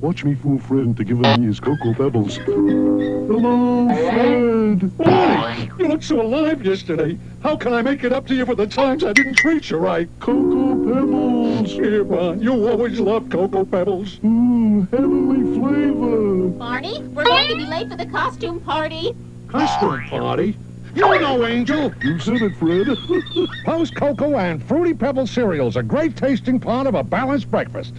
Watch me fool Fred into giving me his Cocoa Pebbles. Hello, Fred. Boy! you looked so alive yesterday. How can I make it up to you for the times I didn't treat you right? Cocoa Pebbles. Here, Bon, you always loved Cocoa Pebbles. Mmm, heavenly flavor. Barney, we're going to be late for the costume party. Costume party? You know, Angel. You said it, Fred. Post Cocoa and Fruity Pebble cereals, a great tasting part of a balanced breakfast.